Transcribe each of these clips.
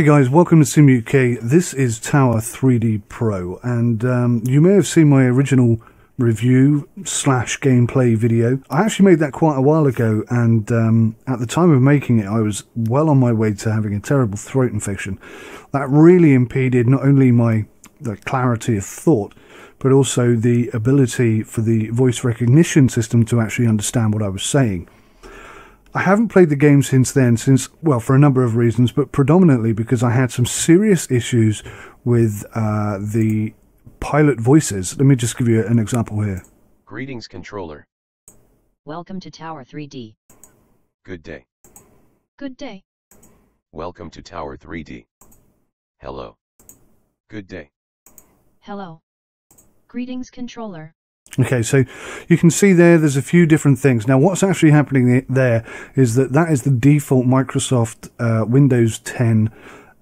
Hey guys, welcome to SimUK. This is Tower 3D Pro, and um, you may have seen my original review slash gameplay video. I actually made that quite a while ago, and um, at the time of making it, I was well on my way to having a terrible throat infection. That really impeded not only my the clarity of thought, but also the ability for the voice recognition system to actually understand what I was saying. I haven't played the game since then, since, well, for a number of reasons, but predominantly because I had some serious issues with uh, the pilot voices. Let me just give you an example here. Greetings, controller. Welcome to Tower 3D. Good day. Good day. Welcome to Tower 3D. Hello. Good day. Hello. Greetings, controller. Okay, so you can see there, there's a few different things. Now, what's actually happening there is that that is the default Microsoft uh, Windows 10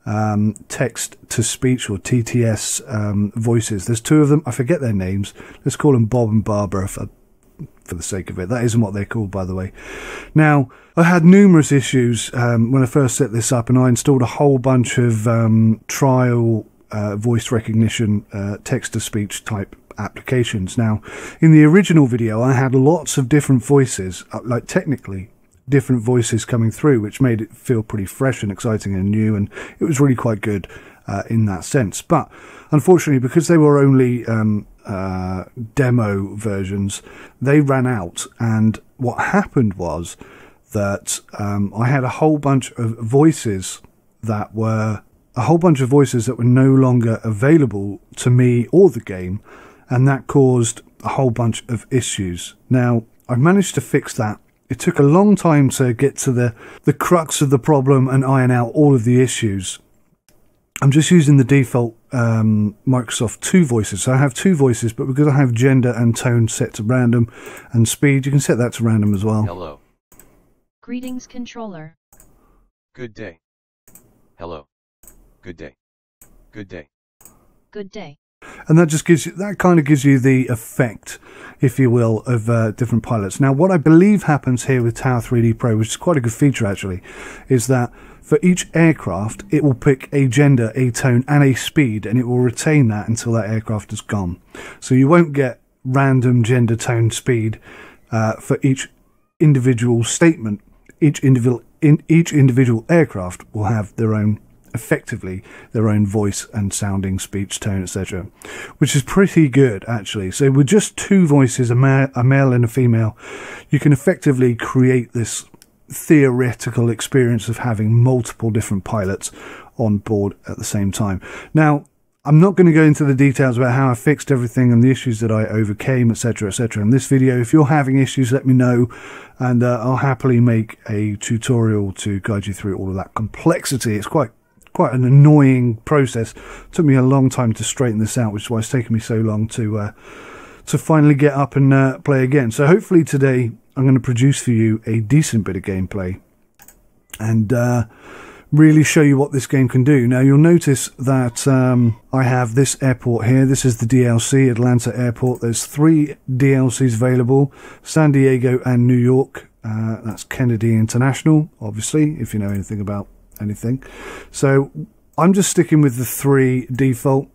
um, text to speech or TTS um, voices. There's two of them. I forget their names. Let's call them Bob and Barbara for, for the sake of it. That isn't what they're called, by the way. Now, I had numerous issues um, when I first set this up, and I installed a whole bunch of um, trial uh, voice recognition, uh, text to speech type applications. Now, in the original video, I had lots of different voices, uh, like technically different voices coming through, which made it feel pretty fresh and exciting and new, and it was really quite good uh, in that sense. But unfortunately, because they were only um, uh, demo versions, they ran out, and what happened was that um, I had a whole bunch of voices that were a whole bunch of voices that were no longer available to me or the game, and that caused a whole bunch of issues. Now, I've managed to fix that. It took a long time to get to the, the crux of the problem and iron out all of the issues. I'm just using the default um, Microsoft 2 voices. So I have two voices, but because I have gender and tone set to random and speed, you can set that to random as well. Hello. Greetings, controller. Good day. Hello. Good day. Good day. Good day. And that just gives you that kind of gives you the effect, if you will, of uh, different pilots. Now, what I believe happens here with Tower 3D Pro, which is quite a good feature actually, is that for each aircraft, it will pick a gender, a tone, and a speed, and it will retain that until that aircraft is gone. So you won't get random gender, tone, speed uh, for each individual statement. Each individual in each individual aircraft will have their own effectively their own voice and sounding speech tone etc which is pretty good actually so with just two voices a, ma- a male and a female you can effectively create this theoretical experience of having multiple different pilots on board at the same time now I'm not going to go into the details about how I fixed everything and the issues that I overcame, etc., etc. In this video, if you're having issues, let me know, and uh, I'll happily make a tutorial to guide you through all of that complexity. It's quite quite an annoying process. It took me a long time to straighten this out, which is why it's taken me so long to uh, to finally get up and uh, play again. So hopefully today I'm going to produce for you a decent bit of gameplay and uh, really show you what this game can do. Now you'll notice that um, I have this airport here. This is the DLC, Atlanta Airport. There's three DLCs available, San Diego and New York. Uh, that's Kennedy International, obviously, if you know anything about anything. So I'm just sticking with the three default.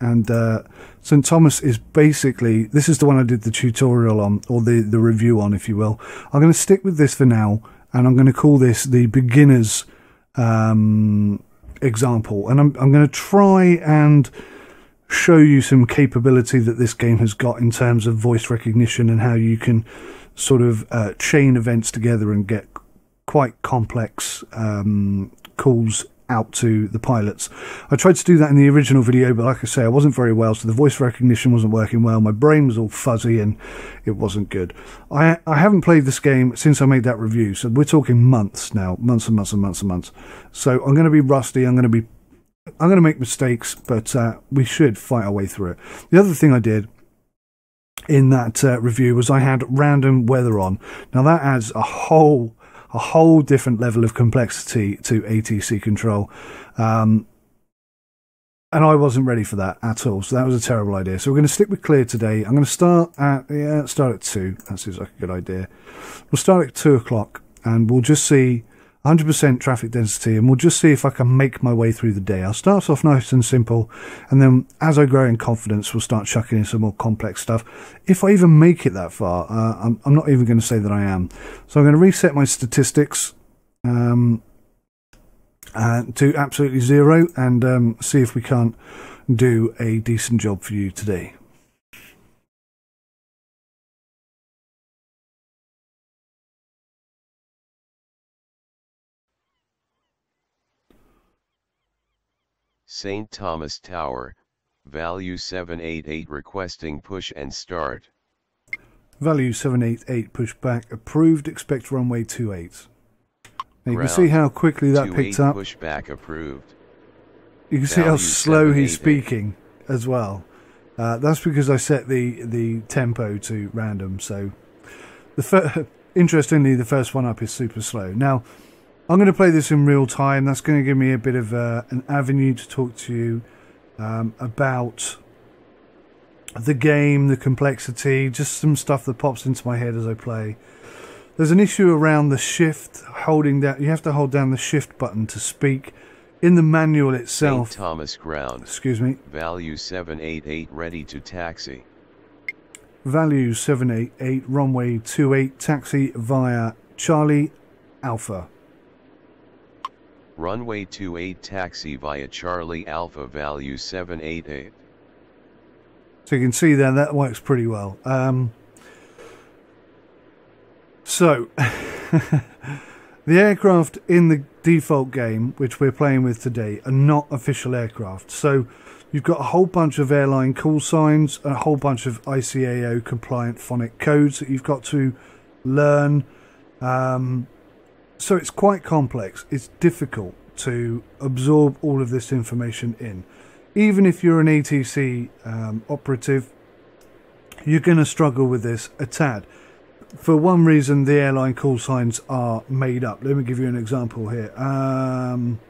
And uh, St. Thomas is basically, this is the one I did the tutorial on, or the, the review on, if you will. I'm going to stick with this for now, and I'm going to call this the beginner's um, example. And I'm, I'm going to try and show you some capability that this game has got in terms of voice recognition and how you can sort of uh, chain events together and get quite complex um, calls out to the pilots. I tried to do that in the original video, but like I say, I wasn't very well, so the voice recognition wasn't working well. My brain was all fuzzy and it wasn't good. I I haven't played this game since I made that review, so we're talking months now, months and months and months and months. So I'm going to be rusty. I'm going to be I'm going to make mistakes, but uh, we should fight our way through it. The other thing I did in that uh, review was I had random weather on. Now that adds a whole a whole different level of complexity to ATC control. Um, and I wasn't ready for that at all. So that was a terrible idea. So we're going to stick with clear today. I'm going to start at yeah, start at two. That seems like a good idea. We'll start at two o'clock, and we'll just see 100% traffic density, and we'll just see if I can make my way through the day. I'll start off nice and simple, and then as I grow in confidence, we'll start chucking in some more complex stuff. If I even make it that far, uh, I'm, I'm, not even going to say that I am. So I'm going to reset my statistics um, uh, to absolutely zero and um, see if we can't do a decent job for you today. St. Thomas Tower, value 788 requesting push and start. Value 788 push back approved expect runway 28. Now you can see how quickly that picked up. Push back approved. You can see how slow he's speaking as well. Uh, that's because I set the the tempo to random. So the interestingly, the first one up is super slow. Now I'm going to play this in real time. That's going to give me a bit of uh, an avenue to talk to you um, about the game, the complexity, just some stuff that pops into my head as I play. There's an issue around the shift holding down. You have to hold down the shift button to speak. In the manual itself. St. Thomas Ground. Excuse me. Value 788 ready to taxi. Value 788 runway 28 taxi via Charlie Alpha. Runway 28 taxi via Charlie Alpha value 788. So you can see there that works pretty well. Um, so the aircraft in the default game, which we're playing with today, are not official aircraft. So you've got a whole bunch of airline call signs, and a whole bunch of ICAO compliant phonic codes that you've got to learn. Um, so it's quite complex. It's difficult to absorb all of this information in. Even if you're an ATC um, operative, you're going to struggle with this a tad. For one reason, the airline call signs are made up. Let me give you an example here. Um,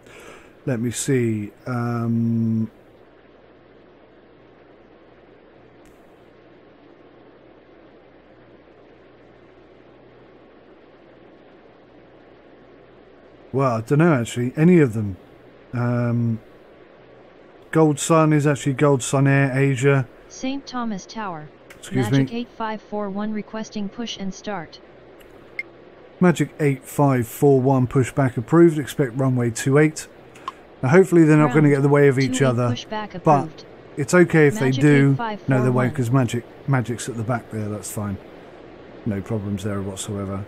let me see. Um, Well, I don't know actually. Any of them. Um, Gold Sun is actually Gold Sun Air Asia. St. Thomas Tower. Excuse Magic me. 8541 requesting push and start. Magic 8541 pushback approved. Expect runway 28. Now, hopefully, they're not going to get in the way of each other. But it's okay if Magic they do. No, they 8541. won't because Magic Magic's at the back there. That's fine. No problems there whatsoever.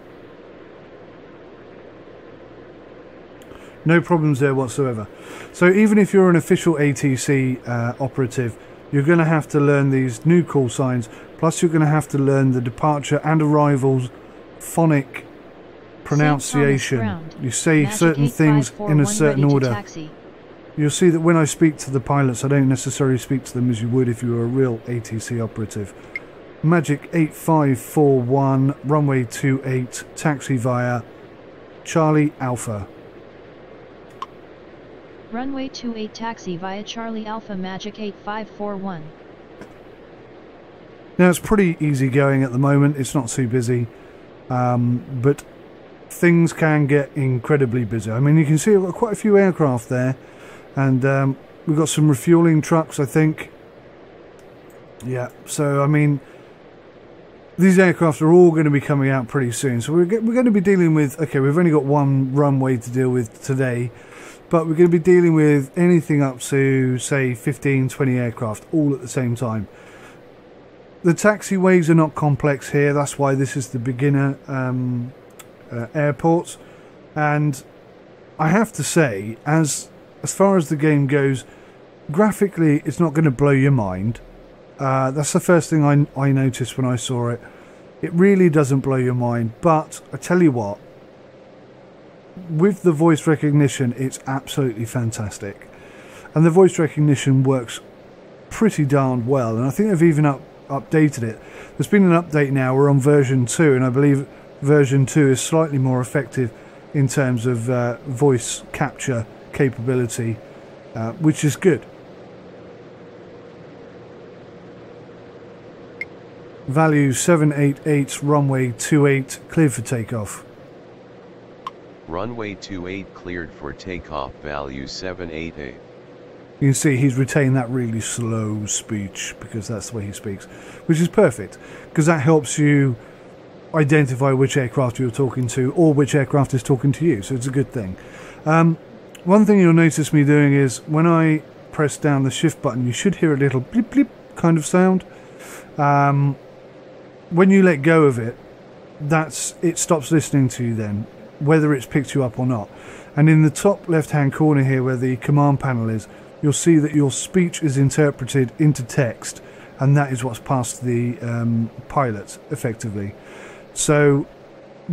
No problems there whatsoever. So even if you're an official ATC uh, operative, you're going to have to learn these new call signs. Plus, you're going to have to learn the departure and arrivals phonic pronunciation. You say Magic certain things in a certain order. You'll see that when I speak to the pilots, I don't necessarily speak to them as you would if you were a real ATC operative. Magic 8541, runway 28, taxi via Charlie Alpha. Runway 28 taxi via Charlie Alpha Magic 8541. Now it's pretty easy going at the moment, it's not too busy, um, but things can get incredibly busy. I mean, you can see I've got quite a few aircraft there, and um, we've got some refueling trucks, I think. Yeah, so I mean, these aircraft are all going to be coming out pretty soon. So we're, we're going to be dealing with, okay, we've only got one runway to deal with today, but we're going to be dealing with anything up to, say, 15, 20 aircraft all at the same time. The taxiways are not complex here, that's why this is the beginner um, uh, airport. And I have to say, as as far as the game goes, graphically, it's not going to blow your mind. Uh, that's the first thing I, I noticed when I saw it. It really doesn't blow your mind, but I tell you what, with the voice recognition, it's absolutely fantastic. And the voice recognition works pretty darn well, and I think they've even up, updated it. There's been an update now, we're on version 2, and I believe version 2 is slightly more effective in terms of uh, voice capture capability, uh, which is good. Value 788, runway 28, clear for takeoff. Runway 28 cleared for takeoff value 788. You can see he's retained that really slow speech because that's the way he speaks, which is perfect because that helps you identify which aircraft you're talking to or which aircraft is talking to you. So it's a good thing. Um, one thing you'll notice me doing is when I press down the shift button, you should hear a little blip blip kind of sound. Um, when you let go of it, that's it stops listening to you then, whether it's picked you up or not. And in the top left hand corner here where the command panel is, you'll see that your speech is interpreted into text and that is what's passed the um, pilot effectively. So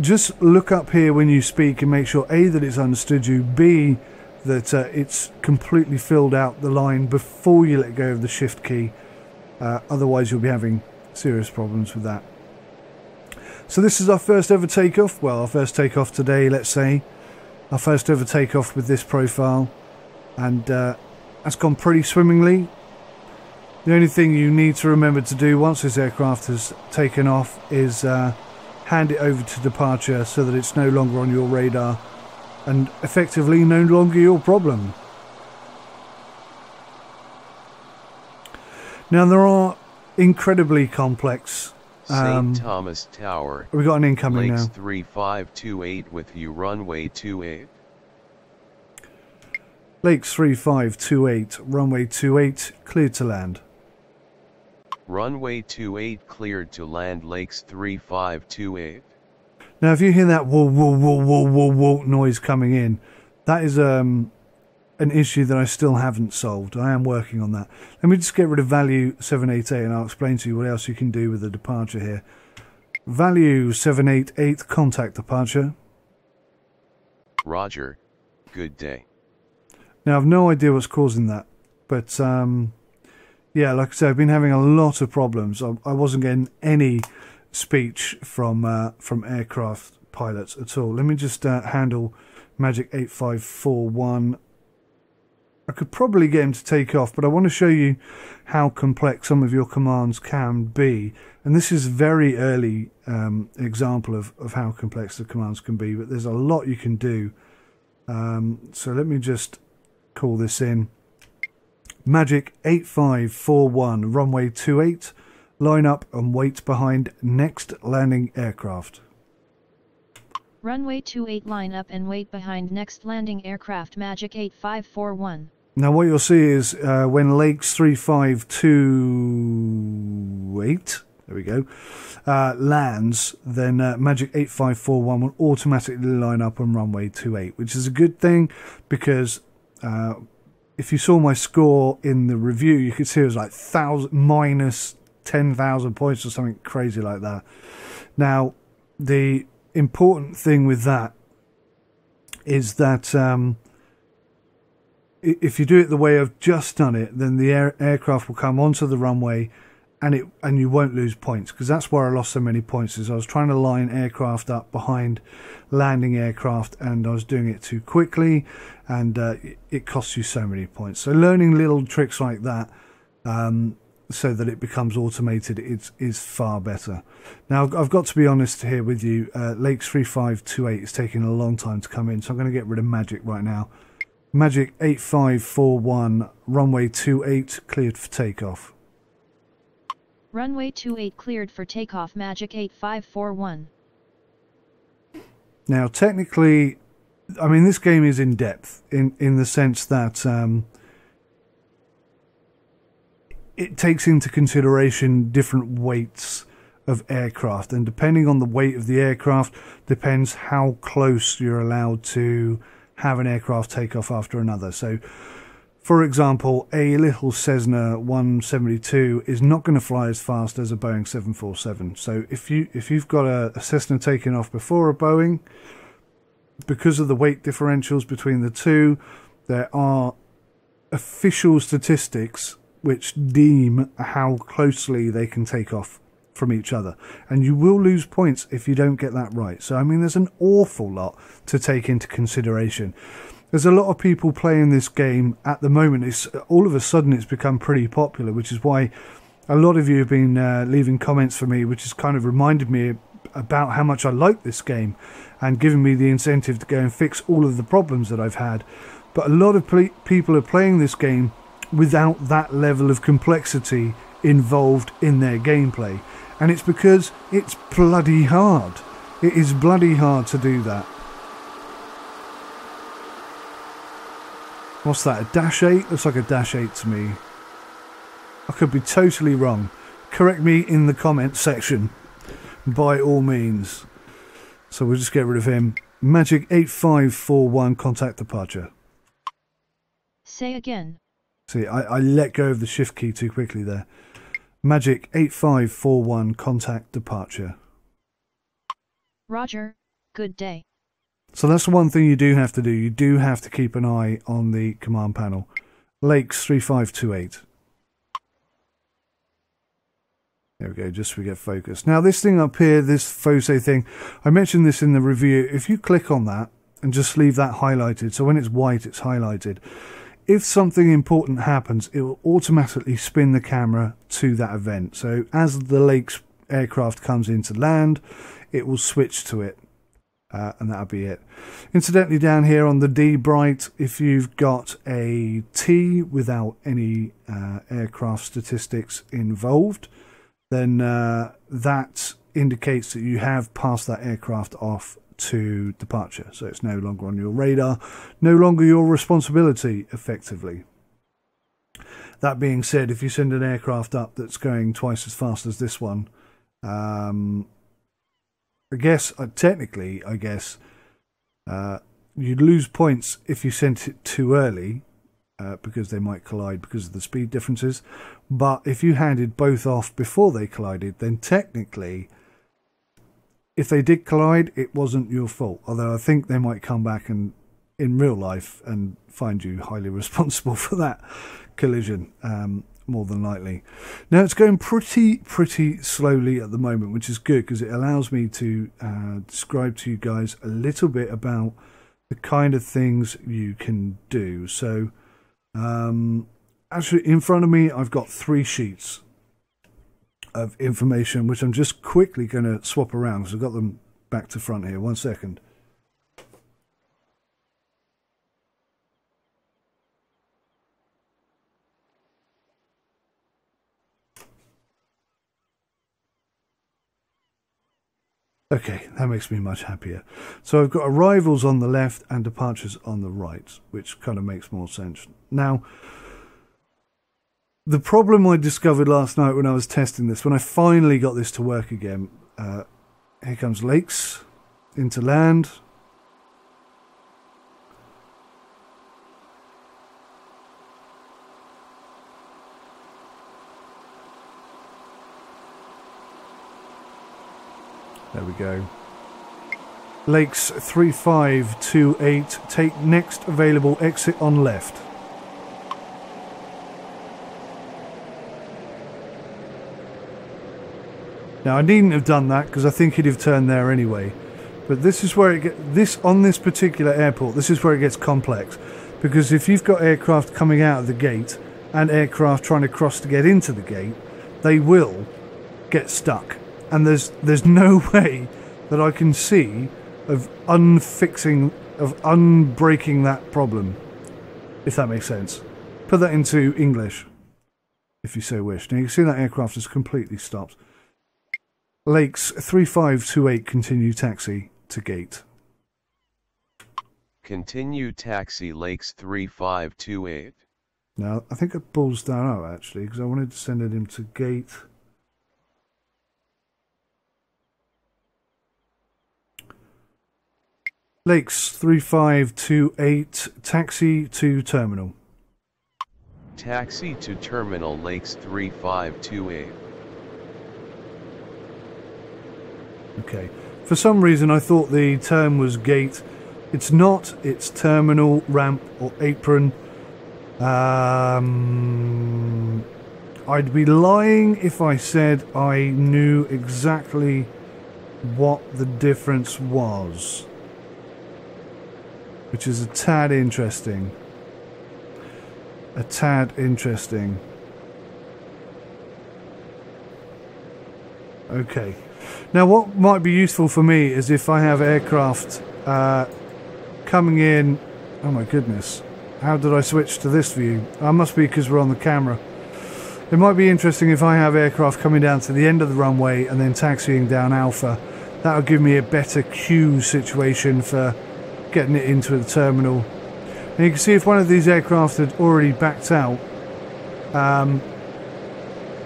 just look up here when you speak and make sure A, that it's understood you, B, that uh, it's completely filled out the line before you let go of the shift key. Uh, otherwise, you'll be having serious problems with that. So this is our first ever takeoff. Well, our first takeoff today, let's say. Our first ever takeoff with this profile. And uh, that's gone pretty swimmingly. The only thing you need to remember to do once this aircraft has taken off is uh, hand it over to departure so that it's no longer on your radar and effectively no longer your problem. Now there are incredibly complex. Um, St. Thomas Tower. we got an incoming Lakes now. 3528 with you runway 28. Lakes 3528, runway 28, cleared to land. Runway 28 cleared to land Lakes 3528. Now, if you hear that whoa, whoa, whoa, whoa, whoa, whoa noise coming in, that is um, an issue that I still haven't solved. I am working on that. Let me just get rid of value 788 and I'll explain to you what else you can do with the departure here. Value 788, contact departure. Roger. Good day. Now, I've no idea what's causing that, but um, yeah, like I said, I've been having a lot of problems. I, I wasn't getting any speech from uh, from aircraft pilots at all. Let me just uh, handle Magic 8541. I could probably get him to take off, but I want to show you how complex some of your commands can be. And this is a very early um, example of, of how complex the commands can be, but there's a lot you can do. Um, so let me just call this in. Magic 8541, runway 28, line up and wait behind next landing aircraft. Runway 28 line up and wait behind next landing aircraft Magic 8541. Now, what you'll see is uh, when Lakes 3528, there we go, uh, lands, then uh, Magic 8541 will automatically line up on runway 28, which is a good thing because uh, if you saw my score in the review, you could see it was like thousand minus 10,000 points or something crazy like that. Now, the important thing with that is that. Um, if you do it the way I've just done it, then the air, aircraft will come onto the runway, and it and you won't lose points because that's where I lost so many points. Is I was trying to line aircraft up behind landing aircraft, and I was doing it too quickly, and uh, it, costs you so many points. So learning little tricks like that. Um, so that it becomes automated is is far better. Now I've- I've got to be honest here with you. Uh, Lakes three five two eight is taking a long time to come in, so I'm going to get rid of Magic right now. Magic 8541, runway 28, cleared for takeoff. Runway 28 cleared for takeoff Magic 8541. Now, technically, I mean, this game is in depth in, in the sense that um, it takes into consideration different weights of aircraft, and depending on the weight of the aircraft, depends how close you're allowed to have an aircraft take off after another. So, for example, a little Cessna 172 is not going to fly as fast as a Boeing 747. So if you if you've got a, a Cessna taking off before a Boeing, because of the weight differentials between the two, there are official statistics which deem how closely they can take off from each other. And you will lose points if you don't get that right. So, I mean, there's an awful lot to take into consideration. There's a lot of people playing this game at the moment. It's all of a sudden it's become pretty popular, which is why a lot of you have been uh, leaving comments for me, which has kind of reminded me about how much I like this game and given me the incentive to go and fix all of the problems that I've had. But a lot of ple- people are playing this game without that level of complexity involved in their gameplay. And it's because it's bloody hard. It is bloody hard to do that. What's that? A dash 8? Looks like a dash 8 to me. I could be totally wrong. Correct me in the comment section by all means. So we'll just get rid of him. Magic 8541 contact departure. Say again. See, I, I let go of the shift key too quickly there. Magic 8541 contact departure. Roger, good day. So that's the one thing you do have to do. You do have to keep an eye on the command panel. Lakes 3528. There we go, just so we get focused. Now this thing up here, this FOSE thing, I mentioned this in the review. If you click on that and just leave that highlighted, so when it's white, it's highlighted. If something important happens, it will automatically spin the camera to that event. So as the Lakes aircraft comes into land, it will switch to it. Uh, and that'll be it. Incidentally, down here on the D-BRITE, if you've got a T without any uh, aircraft statistics involved, then uh, that indicates that you have passed that aircraft off to departure. So it's no longer on your radar, no longer your responsibility, effectively. That being said, if you send an aircraft up that's going twice as fast as this one, um, I guess uh, technically, I guess uh, you'd lose points if you sent it too early uh, because they might collide because of the speed differences. But if you handed both off before they collided, then technically, if they did collide, it wasn't your fault. Although I think they might come back and in real life and find you highly responsible for that collision. Um, more than likely. Now it's going pretty, pretty slowly at the moment, which is good because it allows me to uh, describe to you guys a little bit about the kind of things you can do. So, um, actually, in front of me, I've got three sheets of information, which I'm just quickly going to swap around because I've got them back to front here. One second. Okay, that makes me much happier. So I've got arrivals on the left and departures on the right, which kind of makes more sense. Now, the problem I discovered last night when I was testing this, when I finally got this to work again, uh, here comes lakes into land. There we go. Lakes 3528, take next available exit on left. Now I needn't have done that because I think he'd have turned there anyway. But this is where it get this on this particular airport. This is where it gets complex because if you've got aircraft coming out of the gate and aircraft trying to cross to get into the gate, they will get stuck. And there's there's no way that I can see of unfixing of unbreaking that problem. If that makes sense. Put that into English if you so wish. Now you can see that aircraft has completely stopped. Lakes 3528 continue taxi to gate. Continue taxi Lakes 3528. Now, I think it pulls that out actually because I wanted to send it into gate. Lakes 3528 taxi to terminal. Taxi to Terminal Lakes 3528. Okay. For some reason, I thought the term was gate. It's not. It's terminal, ramp, or apron. Um, I'd be lying if I said I knew exactly what the difference was, which is a tad interesting. A tad interesting. Okay. Now, what might be useful for me is if I have aircraft uh, coming in. Oh my goodness. How did I switch to this view? I must be because we're on the camera. It might be interesting if I have aircraft coming down to the end of the runway and then taxiing down Alpha. That would give me a better queue situation for getting it into the terminal. And you can see if one of these aircraft had already backed out, um,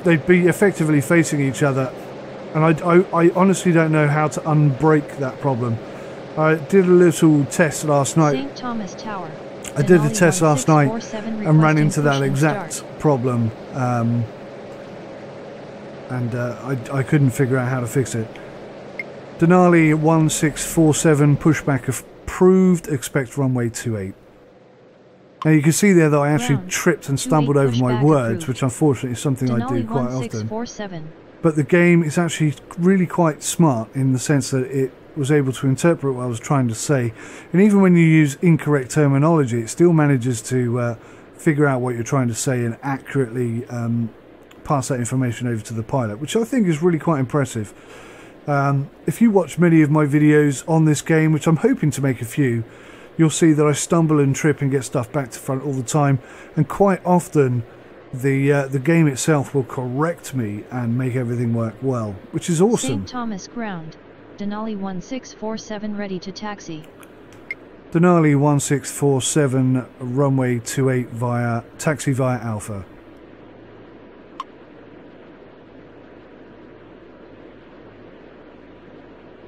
they'd be effectively facing each other. And I, I, I honestly don't know how to unbreak that problem. I did a little test last night. St. Thomas Tower. I did a test last night and ran into that exact problem. Um, and uh, I, I couldn't figure out how to fix it. Denali 1647 pushback approved, expect runway 28. Now you can see there that I actually tripped and stumbled over my words, approved. which unfortunately is something I do quite often. 1647. But the game is actually really quite smart in the sense that it was able to interpret what I was trying to say. And even when you use incorrect terminology, it still manages to uh, figure out what you're trying to say and accurately um, pass that information over to the pilot, which I think is really quite impressive. Um, if you watch many of my videos on this game, which I'm hoping to make a few, you'll see that I stumble and trip and get stuff back to front all the time, and quite often the uh, the game itself will correct me and make everything work well, which is awesome. St. Thomas Ground. Denali 1647 ready to taxi. Denali 1647 runway 28 via taxi via Alpha.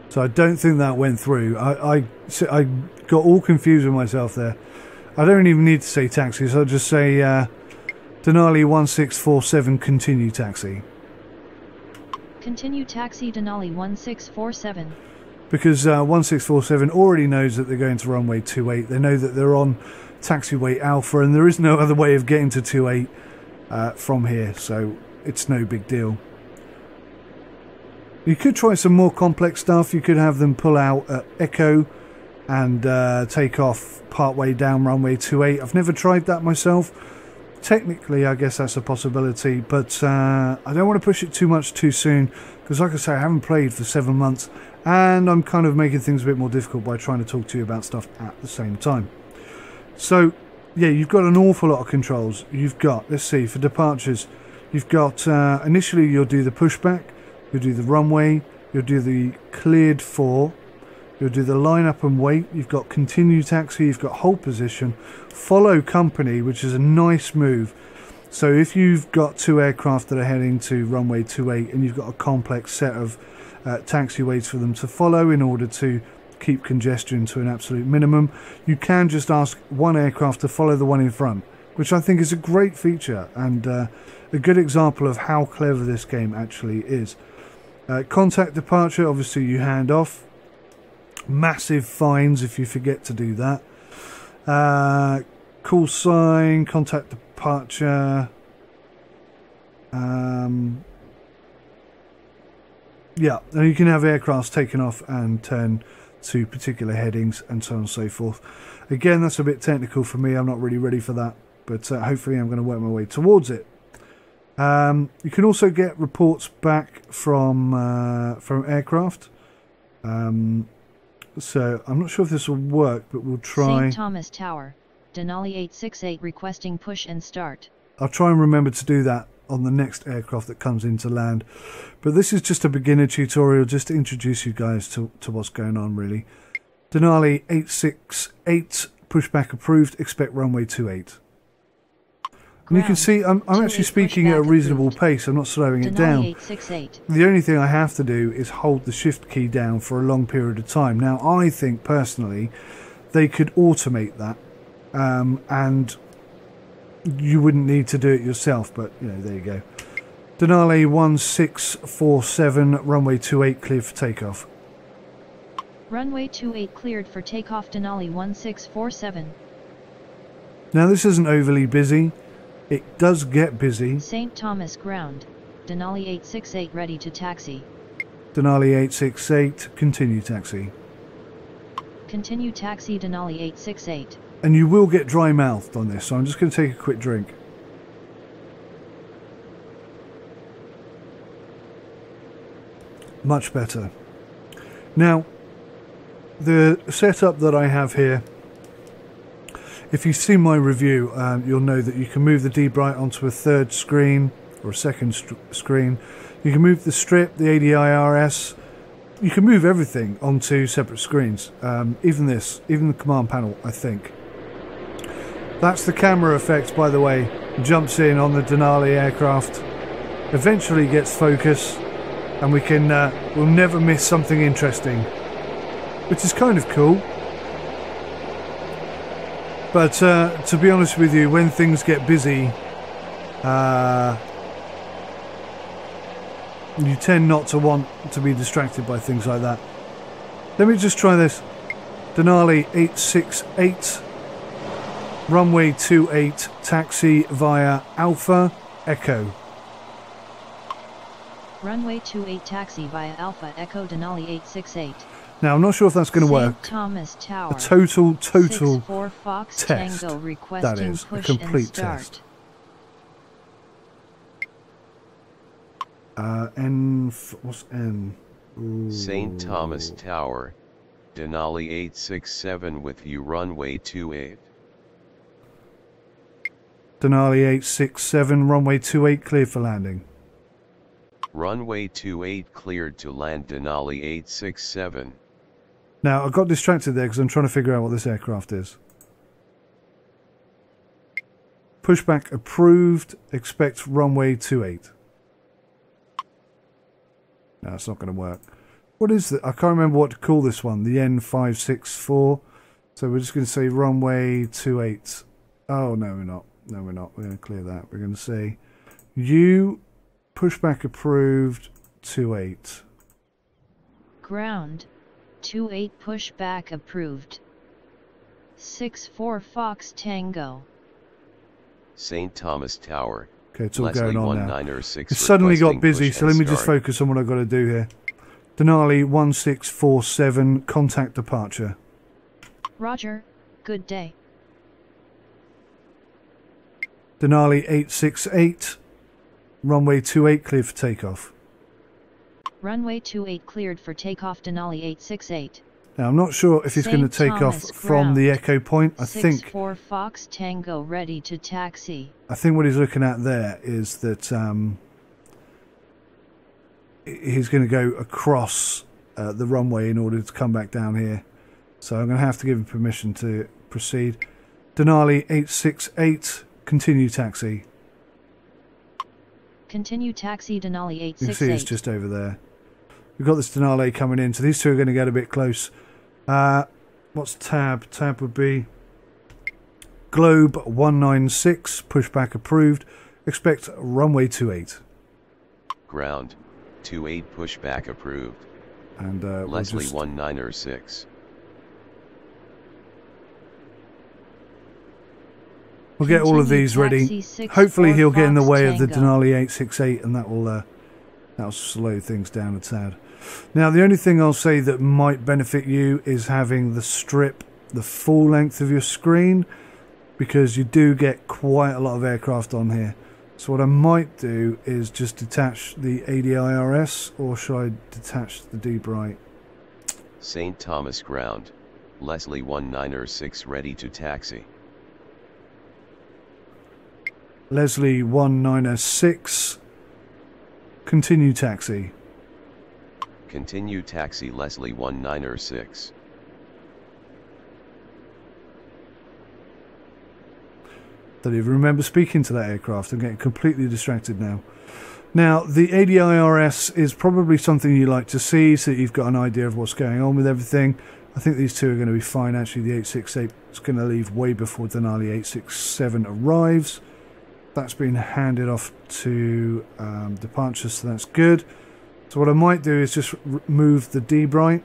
So I don't think that went through. I, I, I got all confused with myself there. I don't even need to say taxi, so I'll just say uh, Denali 1647 continue taxi. Continue taxi Denali 1647. because uh, 1647 already knows that they're going to runway 28. They know that they're on taxiway Alpha, and there is no other way of getting to 28 uh, from here, so it's no big deal. You could try some more complex stuff. You could have them pull out at Echo and uh, take off partway down runway 28. I've never tried that myself. Technically, I guess that's a possibility, but uh, I don't want to push it too much too soon because, like I say, I haven't played for seven months and I'm kind of making things a bit more difficult by trying to talk to you about stuff at the same time. So, yeah, you've got an awful lot of controls. You've got, let's see, for departures, you've got uh, initially you'll do the pushback, you'll do the runway, you'll do the cleared for, you'll do the line up and wait, you've got continue taxi, you've got hold position, follow company, which is a nice move. So if you've got two aircraft that are heading to runway 28 and you've got a complex set of uh, taxiways for them to follow in order to keep congestion to an absolute minimum, you can just ask one aircraft to follow the one in front, which I think is a great feature and uh, a good example of how clever this game actually is. Uh, contact departure, obviously, you hand off. Massive fines if you forget to do that. Uh, call sign, contact departure. Um, yeah, and you can have aircrafts taken off and turn to particular headings and so on and so forth. Again, that's a bit technical for me. I'm not really ready for that, but uh, hopefully, I'm going to work my way towards it. Um, you can also get reports back from uh, from aircraft. Um, so I'm not sure if this will work, but we'll try. St. Thomas Tower. Denali 868 requesting push and start. I'll try and remember to do that on the next aircraft that comes into land. But this is just a beginner tutorial just to introduce you guys to, to what's going on really. Denali 868 pushback approved, expect runway 28. And you can see I'm, I'm actually speaking at a reasonable pace, I'm not slowing it down. The only thing I have to do is hold the shift key down for a long period of time. Now, I think personally they could automate that um, and you wouldn't need to do it yourself, but you know, there you go. Denali 1647, runway 28, clear for takeoff. Runway 28 cleared for takeoff Denali 1647. Now, this isn't overly busy. It does get busy. St. Thomas Ground. Denali 868 ready to taxi. Denali 868, continue taxi. Continue taxi Denali 868. And you will get dry mouthed on this, so I'm just going to take a quick drink. Much better. Now, the setup that I have here, if you've seen my review, um, you'll know that you can move the D-BRITE onto a third screen or a second screen. You can move the strip, the ADIRS. You can move everything onto separate screens. Um, even this, even the command panel, I think. That's the camera effect, by the way. Jumps in on the Denali aircraft. Eventually gets focus, and we can uh, we'll never miss something interesting, which is kind of cool. But uh, to be honest with you, when things get busy, uh, you tend not to want to be distracted by things like that. Let me just try this. Denali 868, runway 28, taxi via Alpha Echo. Runway 28 taxi via Alpha Echo Denali 868. Now, I'm not sure if that's going to work. Thomas Tower. A total, total 64 Fox test. Tango requesting is, a complete test. Uh, N. f- What's N? St. Thomas Tower, Denali 867 with you runway 28. Denali 867, runway 28, cleared for landing. Runway 28 cleared to land Denali 867. Now, I got distracted there because I'm trying to figure out what this aircraft is. Pushback approved. Expect runway 28. No, it's not going to work. What is that? I can't remember what to call this one. The N564. So we're just going to say runway 28. Oh, no, we're not. No, we're not. We're going to clear that. We're going to say you pushback approved 28. Ground. 28 pushback approved. 64 Fox Tango. St. Thomas Tower, Okay, it's all Leslie going on now. 1906 It suddenly got busy, so let me just focus on what I've got to do here. Denali 1647, contact departure. Roger. Good day. Denali 868, runway 28 clear for takeoff. Runway 28 cleared for takeoff Denali 868. Now, I'm not sure if he's going to take Thomas off from the. Echo Point. I think 64 Fox Tango ready to taxi. I think what he's looking at there is that um, he's going to go across uh, the runway in order to come back down here. So I'm going to have to give him permission to proceed. Denali 868, continue taxi. Continue taxi Denali 868. You can see it's just over there. We've got this Denali coming in, so these two are going to get a bit close. Uh, what's tab? Tab would be Globe 196, pushback approved. Expect runway 28. Ground, 28 pushback approved. And uh, we'll Leslie just- 1906. We'll get all of these ready. Hopefully, he'll get in the way of the Denali 868, and that will uh, that'll slow things down a tad. Now, the only thing I'll say that might benefit you is having the strip the full length of your screen, because you do get quite a lot of aircraft on here. So what I might do is just detach the ADIRS, or should I detach the D-BRITE? St. Thomas Ground, Leslie 1906 ready to taxi. Leslie 1906, continue taxi. Continue taxi Leslie 1906. Don't even remember speaking to that aircraft. I'm getting completely distracted now. Now, the ADIRS is probably something you like to see so that you've got an idea of what's going on with everything. I think these two are going to be fine. Actually, the 868 is going to leave way before Denali 867 arrives. That's been handed off to um, departure, so that's good. So, what I might do is just move the D-BRITE.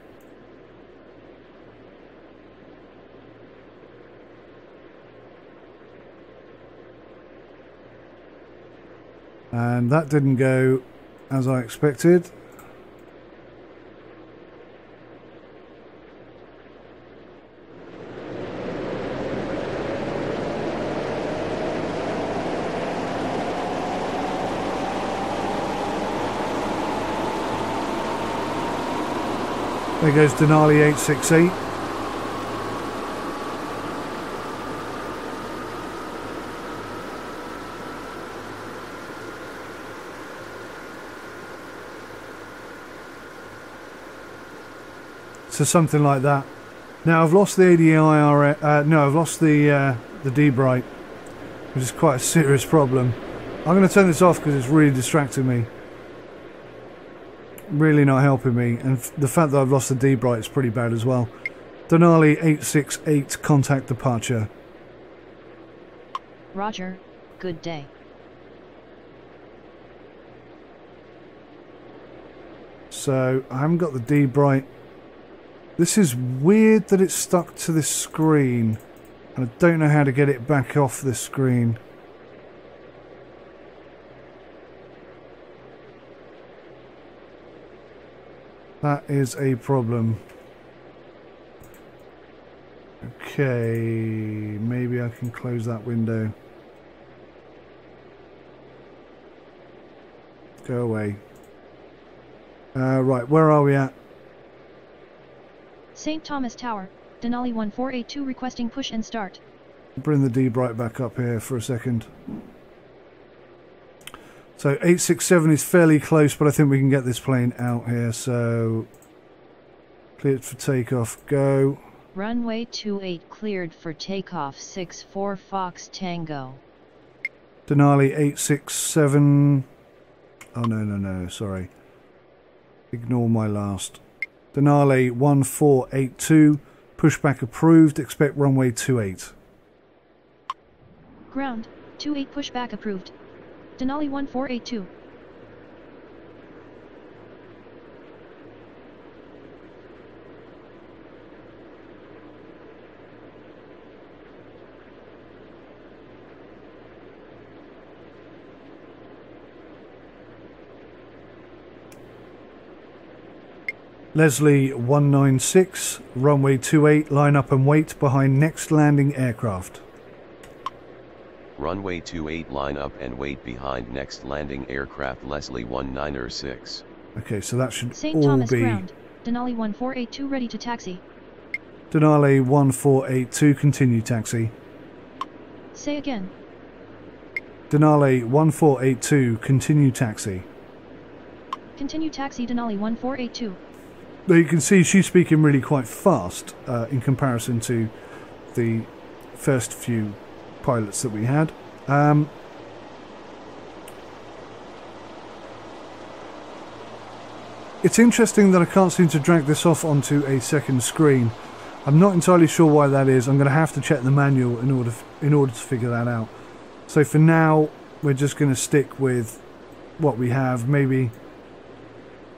And that didn't go as I expected. There goes Denali 868. So something like that. Now I've lost the ADIR. Uh, no, I've lost the uh, the D-BRITE, which is quite a serious problem. I'm going to turn this off because it's really distracting me. Really not helping me, and the fact that I've lost the D-BRITE is pretty bad as well. Denali 868, contact departure. Roger, good day. So I haven't got the D-BRITE. This is weird that it's stuck to this screen. And I don't know how to get it back off this screen. That is a problem. Okay, maybe I can close that window. Go away. Uh, right, where are we at? St. Thomas Tower, Denali 1482 requesting push and start. Bring the D-BRITE back up here for a second. So 867 is fairly close, but I think we can get this plane out here. So cleared for takeoff. Go. Runway 28 cleared for takeoff 64 Fox Tango. Denali 867. Oh, no, no, no. Sorry. Ignore my last. Denali 1482. Pushback approved. Expect runway 28. Ground, 28 pushback approved. Denali 1482. Leslie 196, runway 28, line up and wait behind next landing aircraft. Runway 28 line up and wait behind next landing aircraft Leslie 196. Okay, so that should St. all Thomas be ground, Denali 1482 ready to taxi. Denali 1482, continue taxi. Say again. Denali 1482, continue taxi. Continue taxi Denali 1482. Now you can see she's speaking really quite fast uh, in comparison to the first few pilots that we had. Um, it's interesting that I can't seem to drag this off onto a second screen. I'm not entirely sure why that is. I'm going to have to check the manual in order in order to figure that out. So for now, we're just going to stick with what we have. Maybe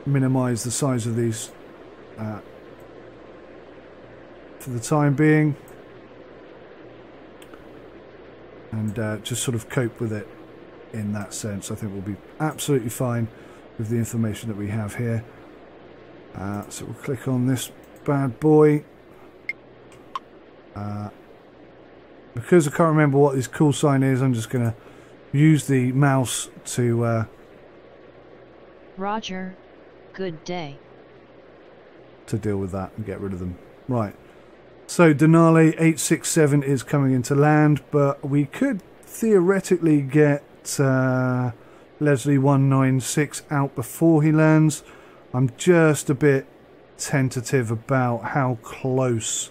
minimize the size of these uh, for the time being and uh, just sort of cope with it in that sense. I think we'll be absolutely fine with the information that we have here. Uh, so we'll click on this bad boy. Uh, because I can't remember what this call sign is, I'm just going to use the mouse to uh, Roger, good day. to deal with that and get rid of them. Right. So Denali 867 is coming into land, but we could theoretically get uh, Leslie 196 out before he lands. I'm just a bit tentative about how close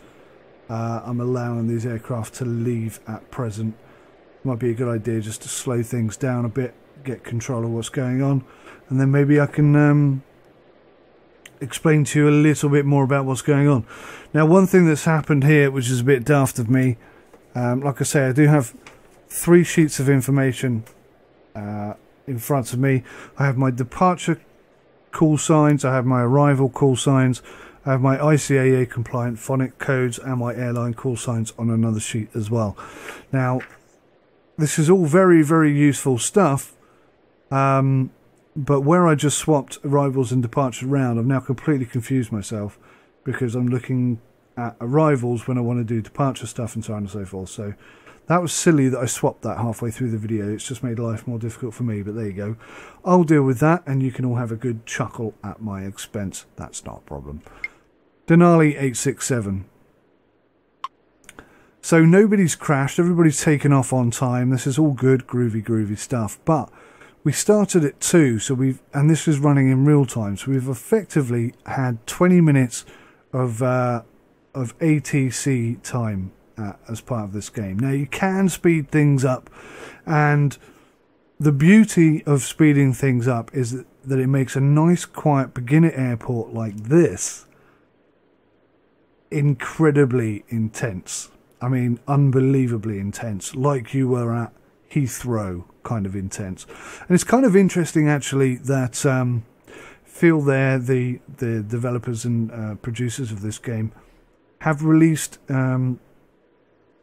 uh, I'm allowing these aircraft to leave at present. Might be a good idea just to slow things down a bit, get control of what's going on, and then maybe I can um, explain to you a little bit more about what's going on. Now, one thing that's happened here, which is a bit daft of me, um, like I say, I do have three sheets of information uh, in front of me. I have my departure call signs, I have my arrival call signs, I have my ICAO compliant phonic codes, and my airline call signs on another sheet as well. Now, this is all very, very useful stuff. Um, but where I just swapped arrivals and departures around, I've now completely confused myself because I'm looking at arrivals when I want to do departure stuff and so on and so forth. So that was silly that I swapped that halfway through the video. It's just made life more difficult for me, but there you go. I'll deal with that and you can all have a good chuckle at my expense. That's not a problem. Denali 867. So nobody's crashed, everybody's taken off on time. This is all good, groovy, groovy stuff. But we started at 2, so we've and this is running in real time. So we've effectively had 20 minutes of uh, of ATC time uh, as part of this game. Now you can speed things up and the beauty of speeding things up is that, that it makes a nice quiet beginner airport like this incredibly intense. I mean, unbelievably intense, like you were at Heathrow, kind of intense. And it's kind of interesting, actually, that um, FeelThere, the the developers and uh, producers of this game, have released um,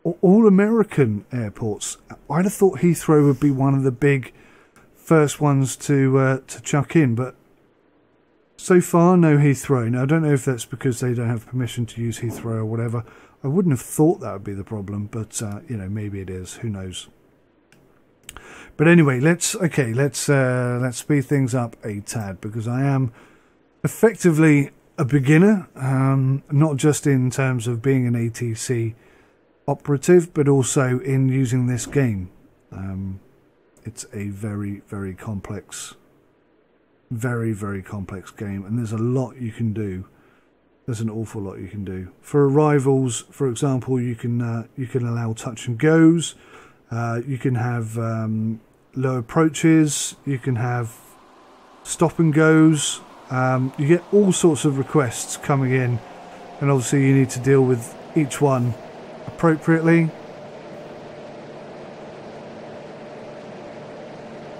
all American airports. I'd have thought Heathrow would be one of the big first ones to uh, to chuck in, but so far no Heathrow. Now I don't know if that's because they don't have permission to use Heathrow or whatever. I wouldn't have thought that would be the problem, but uh, you know maybe it is. Who knows? But anyway, let's okay, let's uh, let's speed things up a tad because I am effectively a beginner, um, not just in terms of being an ATC operative, but also in using this game. Um, it's a very very complex, very very complex game, and there's a lot you can do. There's an awful lot you can do. For arrivals, for example, you can uh, you can allow touch and goes. Uh, you can have um, low approaches. You can have stop and goes. Um, you get all sorts of requests coming in, and obviously you need to deal with each one appropriately.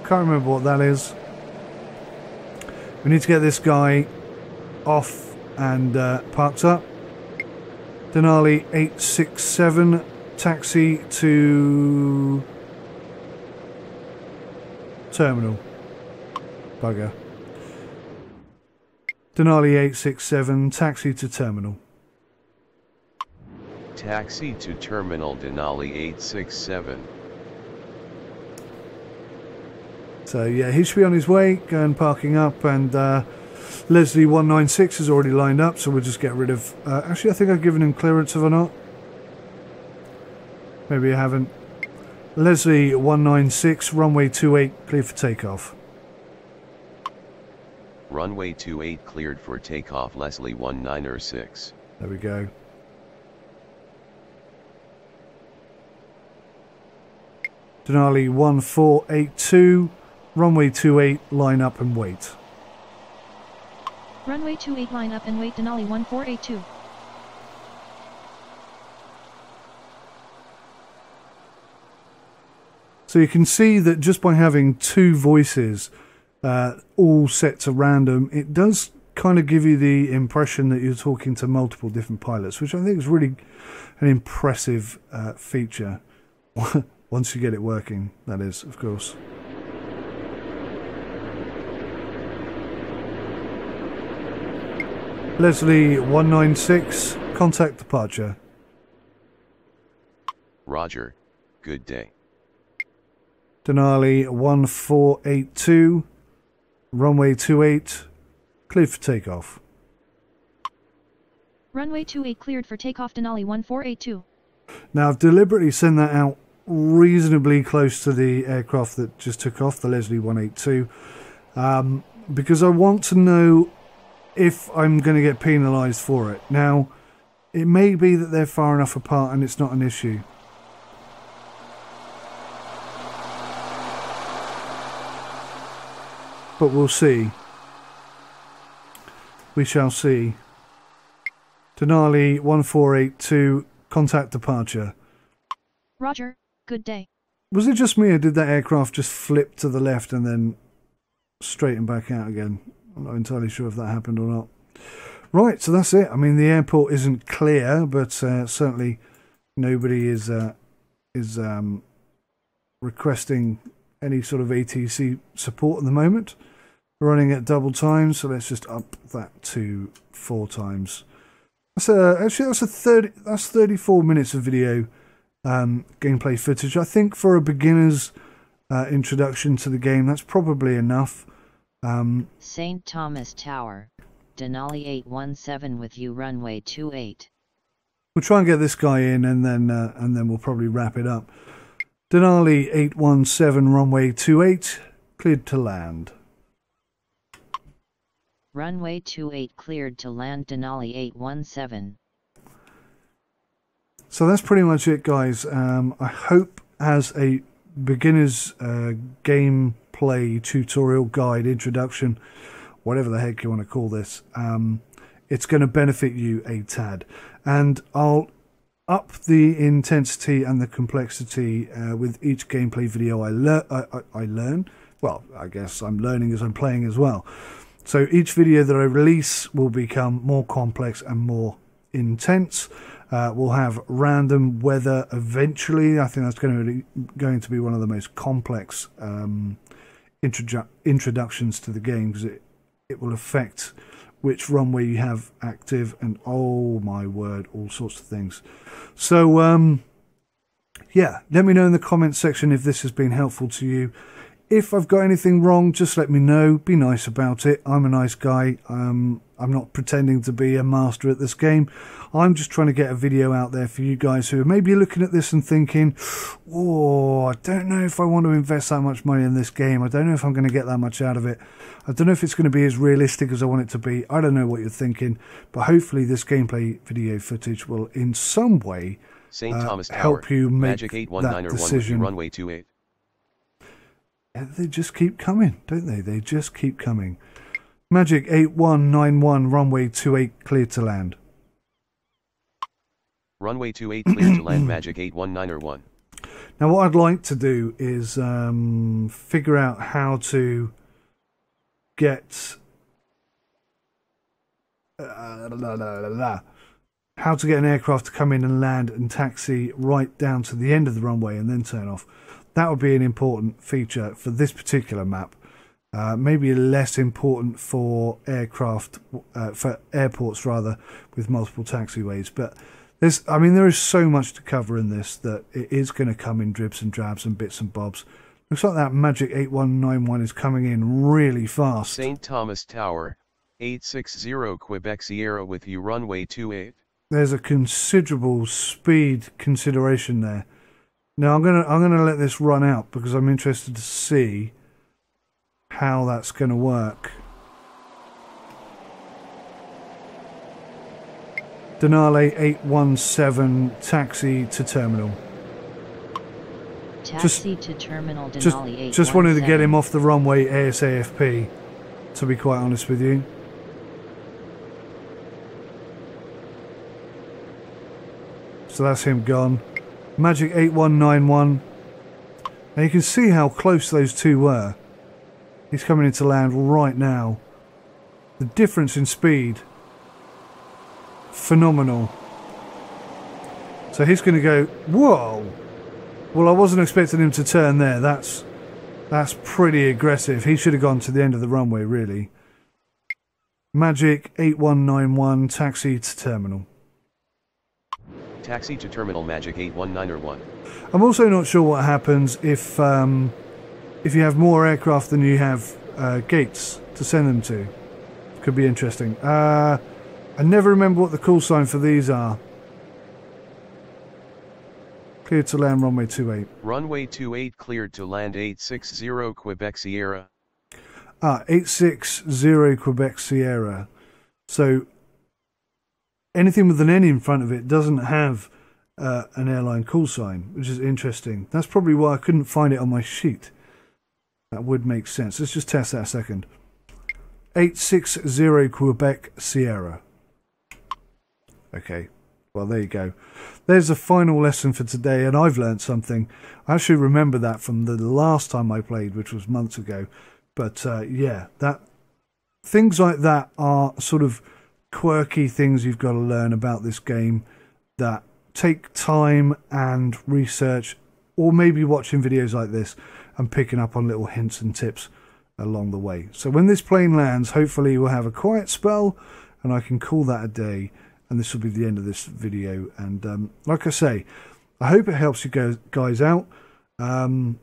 Can't remember what that is. We need to get this guy off and uh, parked up. Denali 867 taxi to terminal. Bugger. Denali 867, taxi to terminal. Taxi to terminal Denali 867. So yeah, he should be on his way, going parking up, and uh, Leslie 196 is already lined up, so we'll just get rid of... Uh, actually, I think I've given him clearance, have I not? Maybe I haven't. Leslie 196, runway 28, clear for takeoff. Runway 28 cleared for takeoff Leslie 196. There we go. Denali 1482, runway 28, line up and wait. Runway 28 line up and wait Denali 1482. So you can see that just by having two voices uh, all set to random, it does kind of give you the impression that you're talking to multiple different pilots, which I think is really an impressive uh, feature. Once you get it working, that is, of course. Leslie 196, contact departure. Roger, good day. Denali 1482, runway 28, cleared for takeoff. Runway 28 cleared for takeoff Denali 1482. Now, I've deliberately sent that out reasonably close to the aircraft that just took off, the Leslie 182, um, because I want to know if I'm going to get penalised for it. Now, it may be that they're far enough apart and it's not an issue. But we'll see. We shall see. Denali 1482, contact departure. Roger, good day. Was it just me or did that aircraft just flip to the left and then straighten back out again? I'm not entirely sure if that happened or not. Right, so that's it. I mean, the airport isn't clear, but uh, certainly nobody is uh, is um, requesting any sort of ATC support at the moment. We're running at double time, so let's just up that to four times. That's a, actually that's a thirty. That's thirty-four minutes of video um, gameplay footage. I think for a beginner's uh, introduction to the game, that's probably enough. Um, St. Thomas Tower. Denali 817 with you runway 28. We'll try and get this guy in, and then uh, and then we'll probably wrap it up. Denali 817 runway 28 cleared to land. Runway 28 cleared to land Denali 817. So that's pretty much it, guys. Um, I hope as a beginner's uh, gameplay tutorial guide introduction, whatever the heck you want to call this, um, it's going to benefit you a tad. And I'll up the intensity and the complexity uh, with each gameplay video I, lear- I, I, I learn. Well, I guess I'm learning as I'm playing as well. So each video that I release will become more complex and more intense. Uh, we'll have random weather eventually. I think that's going to going to be one of the most complex um, introdu- introductions to the game because it, it will affect which runway you have active and oh my word, all sorts of things. So, um, yeah, let me know in the comments section if this has been helpful to you. If I've got anything wrong, just let me know. Be nice about it. I'm a nice guy. Um, I'm not pretending to be a master at this game. I'm just trying to get a video out there for you guys who are maybe looking at this and thinking, oh, I don't know if I want to invest that much money in this game. I don't know if I'm going to get that much out of it. I don't know if it's going to be as realistic as I want it to be. I don't know what you're thinking, but hopefully this gameplay video footage will in some way uh, Thomas Tower, help you make Magic 819 that or 1 with you decision. runway 28. They just keep coming, don't they? They just keep coming. Magic 8191, runway 28, clear to land. Runway 28 clear to land Magic 819 or 1. Now, what I'd like to do is um, figure out how to get. Uh, la, la, la, la, how to get an aircraft to come in and land and taxi right down to the end of the runway and then turn off. That would be an important feature for this particular map. Uh, maybe less important for aircraft, uh, for airports rather, with multiple taxiways. But there's, I mean, there is so much to cover in this that it is going to come in dribs and drabs and bits and bobs. Looks like that Magic 8191 is coming in really fast. St. Thomas Tower, 860 Quebec Sierra with you runway 28. There's a considerable speed consideration there. Now I'm gonna I'm gonna let this run out because I'm interested to see how that's going to work. Denali 817 taxi to terminal. Taxi to terminal Just, Denali 817. just wanted to get him off the runway ASAFP, to be quite honest with you. So that's him gone. Magic 8191. Now you can see how close those two were. He's coming into land right now. The difference in speed, phenomenal. So he's going to go, whoa! Well, I wasn't expecting him to turn there. That's that's pretty aggressive. He should have gone to the end of the runway, really. Magic 8191, taxi to terminal. Taxi to terminal Magic 819 or 1. I'm also not sure what happens if um, if you have more aircraft than you have uh, gates to send them to. Could be interesting. Uh, I never remember what the call sign for these are. Clear to land runway 28. Runway 28 cleared to land 860 Quebec Sierra. Ah, 860 Quebec Sierra. So anything with an N in front of it doesn't have uh, an airline call sign, which is interesting. That's probably why I couldn't find it on my sheet. That would make sense. Let's just test that a second. 860 Quebec Sierra. Okay, well, there you go. There's a final lesson for today, and I've learned something. I actually remember that from the last time I played, which was months ago. But uh, yeah, that things like that are sort of quirky things you've got to learn about this game that take time and research, or maybe watching videos like this and picking up on little hints and tips along the way. So when this plane lands, hopefully we'll have a quiet spell and I can call that a day. And this will be the end of this video. And um, like I say, I hope it helps you guys guys out. Um,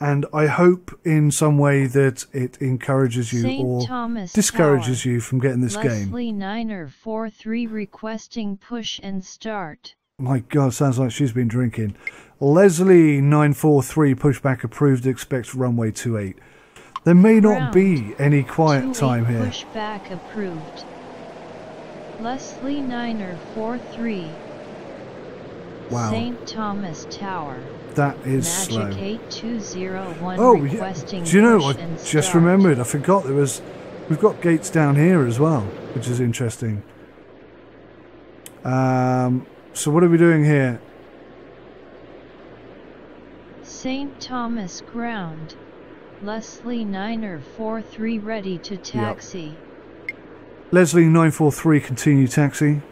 and I hope in some way that it encourages you St. or Thomas discourages Tower. you from getting this game. Leslie Niner 43 requesting push and start. My God, sounds like she's been drinking. Leslie nine four three pushback approved. Expects runway two eight. There may not Ground. be any quiet 28 time here. Pushback approved. Leslie Niner 43. Wow. St. Thomas Tower. That is Magic slow. Oh, yeah. Do you know? I just start. remembered. I forgot there was. We've got gates down here as well, which is interesting. Um. So what are we doing here? St. Thomas Ground. Leslie Niner 43 ready to taxi. Leslie nine four three. Continue taxi.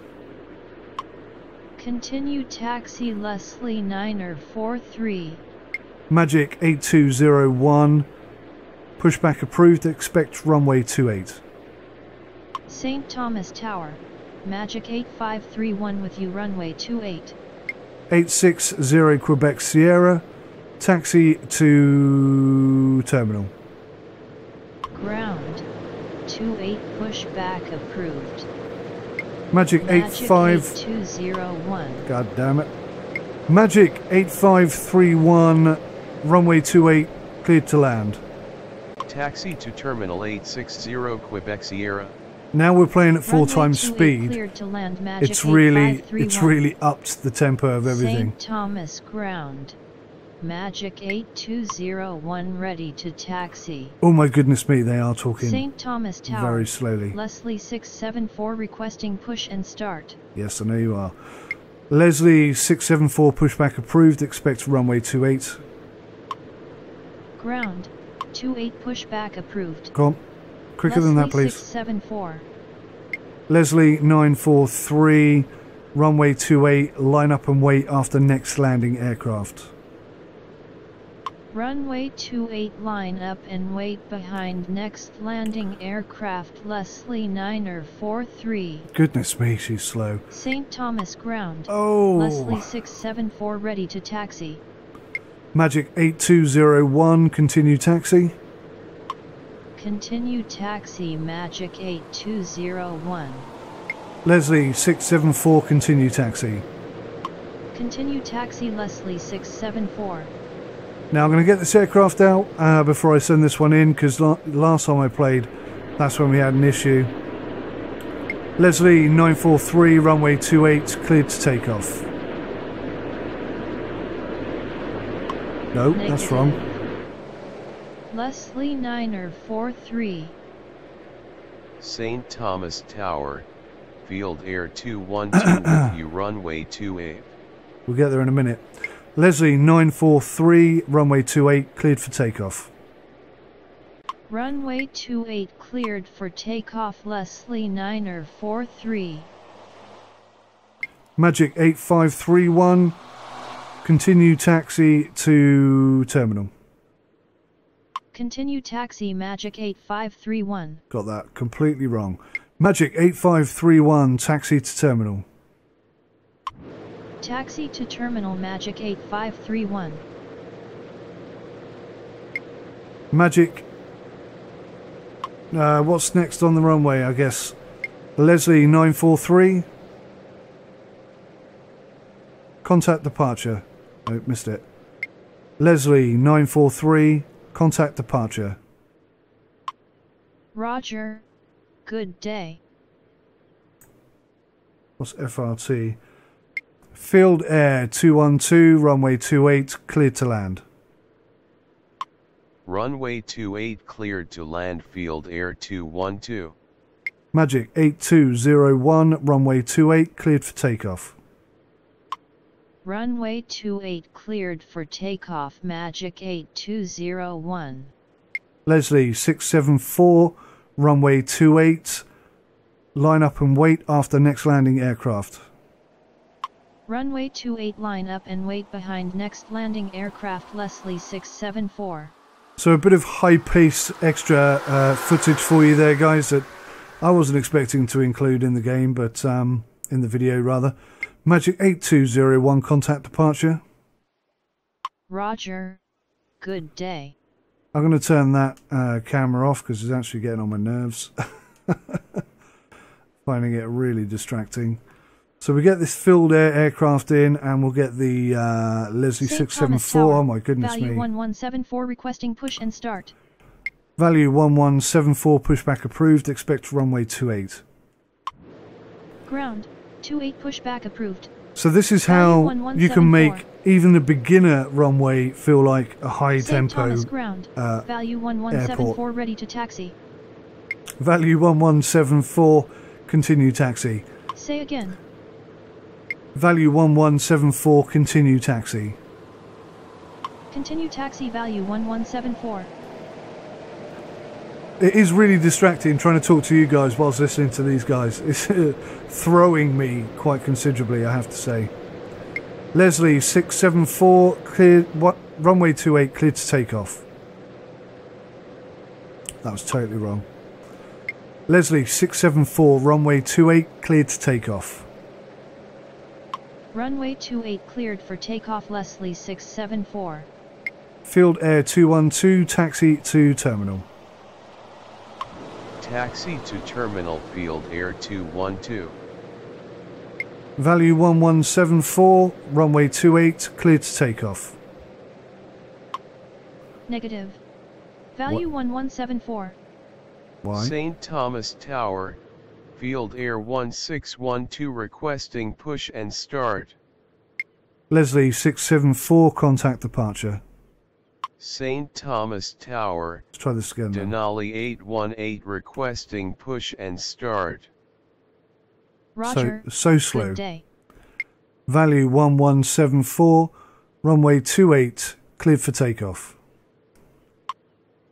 Continue taxi Leslie Niner 43. Magic eight two zero one. Pushback approved. Expect runway two eight. St. Thomas Tower. Magic 8531 with you runway 28. 860 Quebec Sierra. Taxi to terminal. Ground. 28 pushback approved. Magic Magic 85. 8201. God damn it. Magic 8531. Runway 28. Cleared to land. Taxi to Terminal 860 Quebec Sierra. Now we're playing at full Runway time speed. To land Magic It's really, it's really upped the tempo of everything. St. Thomas Ground. Magic 8201 ready to taxi. Oh my goodness me, they are talking St. Thomas Tower. very slowly. Leslie 674 requesting push and start. Yes, I know you are. Leslie 674 pushback approved. Expect runway 28. Ground. 28 pushback approved. Come on. Quicker Leslie than that, please. 674. Leslie 943, runway 28, line up and wait after next landing aircraft. Runway 28 line up and wait behind next landing aircraft Leslie Niner 43. Goodness me, she's slow. St. Thomas Ground. Oh, Leslie 674 ready to taxi. Magic 8201, continue taxi. Continue taxi Magic 8201. Leslie 674, continue taxi. Continue taxi Leslie 674. Now I'm going to get this aircraft out uh, before I send this one in because la- last time I played, that's when we had an issue. Leslie 943, runway 28, cleared to take off. No, that's wrong. Leslie Niner 43. St. Thomas Tower. Field Air 212 with you runway 28. We'll get there in a minute. Leslie 943, runway 28, cleared for takeoff. Runway 28 cleared for takeoff Leslie Niner 43. Magic 8531, continue taxi to terminal. Continue taxi Magic 8531. Got that completely wrong. Magic 8531, taxi to terminal. Taxi to terminal Magic 8531. Magic. Uh, what's next on the runway, I guess? Leslie 943. Contact departure. Oh, missed it. Leslie 943. Contact departure. Roger. Good day. What's FRT? Field Air 212, runway 28, cleared to land. Runway 28 cleared to land Field Air 212. Magic 8201, runway 28, cleared for takeoff. Runway 28 cleared for takeoff Magic 8201. Leslie 674, runway 28, line up and wait after next landing aircraft. Runway 28 line up and wait behind next landing aircraft Leslie 674. So a bit of high pace extra uh, footage for you there, guys, that I wasn't expecting to include in the game, but um, in the video rather. Magic 8201, contact departure. Roger. good day. I'm going to turn that uh, camera off because it's actually getting on my nerves. Finding it really distracting. So we get this filled air aircraft in, and we'll get the uh, Leslie St. six seven Thomas. Tower, Oh my goodness Value me! 1174 requesting push and start. Value one one seven four. Pushback approved. Expect runway two eight. Ground, 28 pushback approved. So this is how you can make even the beginner runway feel like a high St. tempo. Thomas ground, uh, value 1174 ready to taxi. Value one one seven four. Continue taxi. Say again. Value one one seven four. Continue taxi. Continue taxi value 1174. It is really distracting trying to talk to you guys whilst listening to these guys. It's throwing me quite considerably, I have to say. Leslie six seven four clear. What runway two eight cleared to take off. That was totally wrong. Leslie six seven four runway two eight cleared to take off. Runway 28 cleared for takeoff Leslie 674. Field Air two one two taxi to terminal. Taxi to Terminal Field Air 212. Value one one seven four runway two eight cleared to takeoff. Negative. Value 1174. Why? St. Thomas Tower, Field Air 1612 requesting push and start. Leslie 674, contact departure. St. Thomas Tower, Let's try this again. then. Denali 818 requesting push and start. Roger. So, so slow. Good day. Value 1174, runway 28, cleared for takeoff.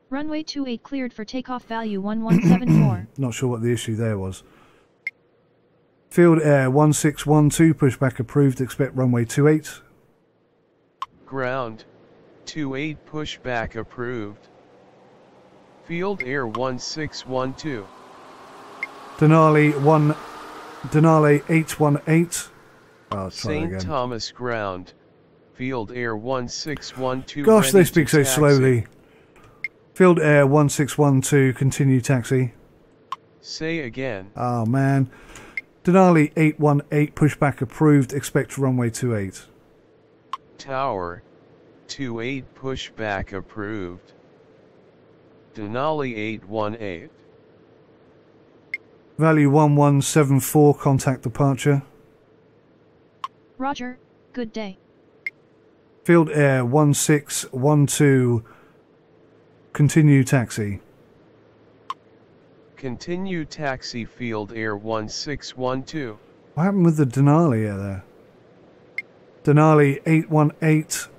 Runway 28 cleared for takeoff value 1174. Not sure what the issue there was. Field Air 1612, pushback approved, expect runway 28. Ground, 28 pushback approved. Field Air 1612. Denali 1, Denali 818. Oh, ah, I'll try St. Thomas Ground, Field Air 1612. Gosh, they speak so taxi. slowly. Field Air 1612, continue taxi. Say again. Oh man. Denali 818, pushback approved, expect runway 28. Tower, 28 pushback approved. Denali 818. Value 1174, contact departure. Roger. Good day. Field Air 1612, continue taxi. Continue taxi Field Air 1612. What happened with the Denali air there? Denali 818,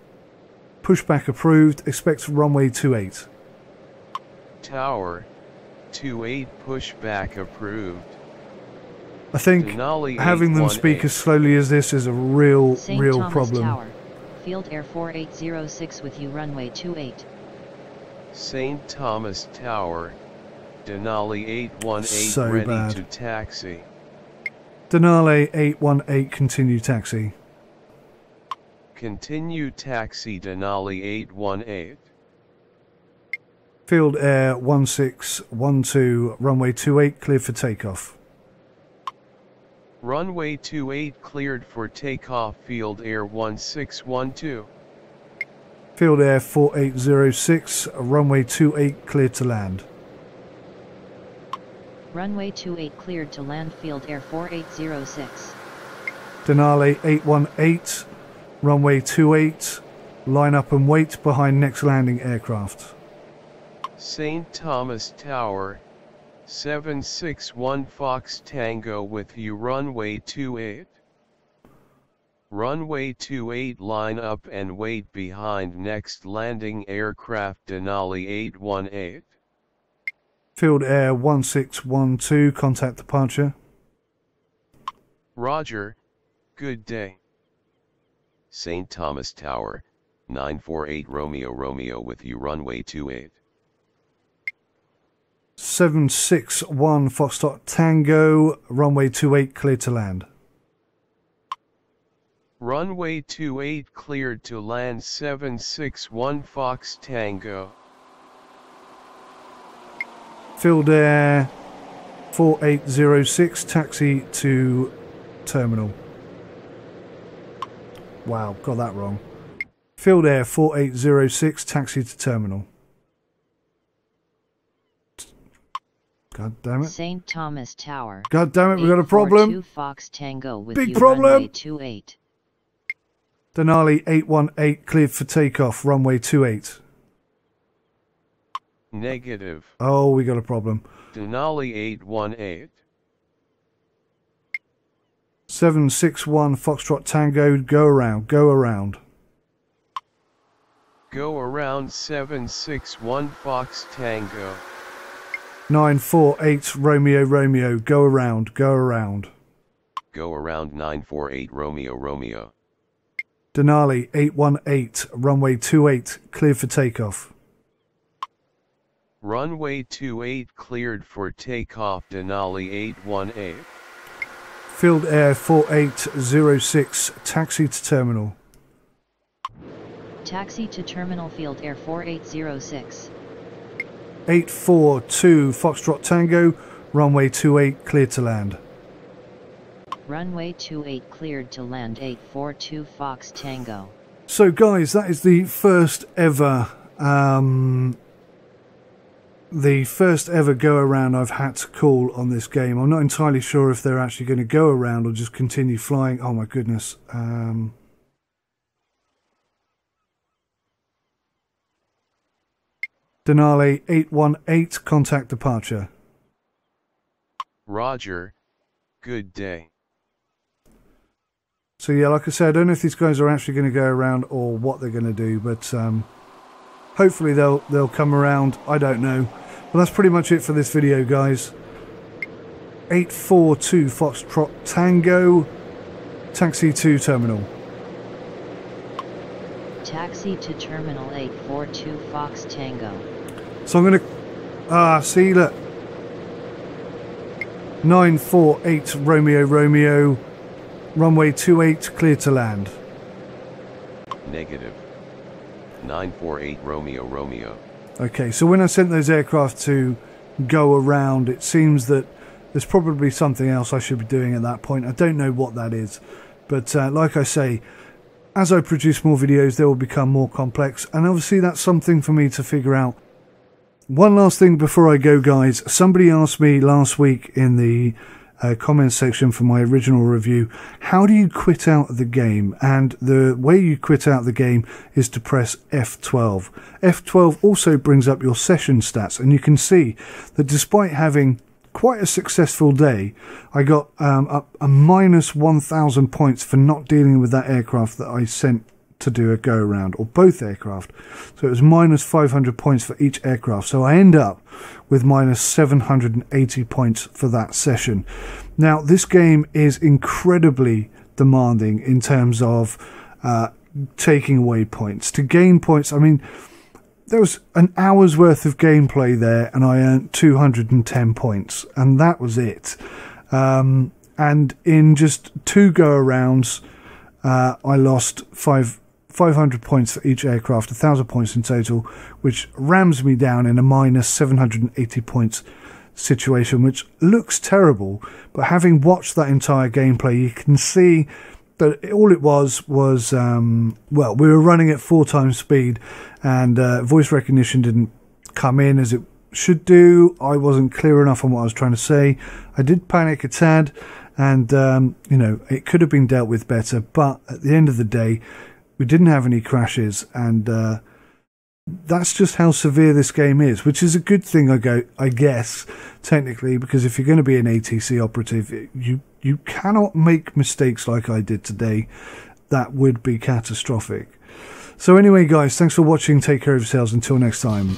pushback approved, expect runway 28. Tower, 28 pushback approved. I think Denali having them speak as slowly as this is a real, St. real Thomas problem. Tower. Field Air 4806 with you runway 28. St. Thomas Tower, Denali 818 So ready bad. to taxi. Denali 818, continue taxi. Continue taxi Denali 818. Field Air 1612, runway 28, clear for takeoff. Runway 28 cleared for takeoff Field Air 1612. Field Air 4806, runway 28, clear to land. Runway 28 cleared to land Field Air 4806. Denali 818, runway 28, line up and wait behind next landing aircraft. St. Thomas Tower, 761 Fox Tango with you runway 28. Runway 28 line up and wait behind next landing aircraft Denali 818. Field Air 1612, contact departure. Roger, good day. St. Thomas Tower, 948 Romeo Romeo with you runway 28. 761 Foxtrot Tango, runway 28, clear to land. Runway 28 cleared to land 761 Fox Tango. Field Air 4806, taxi to terminal. Wow, got that wrong. Field Air 4806, taxi to terminal. God damn it. St. Thomas Tower. God damn it, we got a problem. Fox Tango with Big problem. Denali 818 cleared for takeoff, runway 28. Negative. Oh, we got a problem. Denali 818. 761 Foxtrot Tango, go around, go around. Go around 761 Fox Tango. 948 Romeo Romeo, go around, go around. Go around 948 Romeo Romeo. Denali 818, runway 28, cleared for takeoff. Runway 28 cleared for takeoff Denali 818. Field Air 4806, taxi to terminal. Taxi to Terminal Field Air 4806. 842 Foxtrot Tango, runway 28, cleared to land. Runway 28 cleared to land 842 Fox Tango. So, guys, that is the first ever, um, the first ever go around I've had to call on this game. I'm not entirely sure if they're actually going to go around or just continue flying. Oh my goodness. Um, Denali 818, contact departure. Roger. Good day. So yeah, like I said, I don't know if these guys are actually going to go around or what they're going to do, but um, hopefully they'll they'll come around. I don't know. But that's pretty much it for this video, guys. 842 Foxtrot Tango, taxi 2 terminal. Taxi to Terminal 842 Fox Tango. So I'm going to ah see look. 948 Romeo Romeo, runway 28 clear to land. Negative. 948 Romeo Romeo. Okay, so when I sent those aircraft to go around, it seems that there's probably something else I should be doing at that point. I don't know what that is. But uh, like I say, as I produce more videos, they will become more complex. And obviously, that's something for me to figure out. One last thing before I go, guys. Somebody asked me last week in the uh, comments section for my original review, how do you quit out the game? And the way you quit out the game is to press F12. F12 also brings up your session stats, and you can see that despite having quite a successful day, I got um, a, a minus 1,000 points for not dealing with that aircraft that I sent to do a go around, or both aircraft. So it was minus 500 points for each aircraft. So I end up with minus 780 points for that session. Now, this game is incredibly demanding in terms of uh, taking away points. To gain points, I mean, there was an hour's worth of gameplay there, and I earned 210 points, and that was it. Um, and in just two go arounds, uh, I lost five 500 points for each aircraft, 1,000 points in total, which rams me down in a minus 780 points situation, which looks terrible. But having watched that entire gameplay, you can see that all it was was, um, well, we were running at four times speed and uh, voice recognition didn't come in as it should do. I wasn't clear enough on what I was trying to say. I did panic a tad and, um, you know, it could have been dealt with better. But at the end of the day, we didn't have any crashes, and uh, that's just how severe this game is, which is a good thing, I go, I guess, technically, because if you're going to be an ATC operative, you you cannot make mistakes like I did today. That would be catastrophic. So anyway, guys, thanks for watching. Take care of yourselves. Until next time.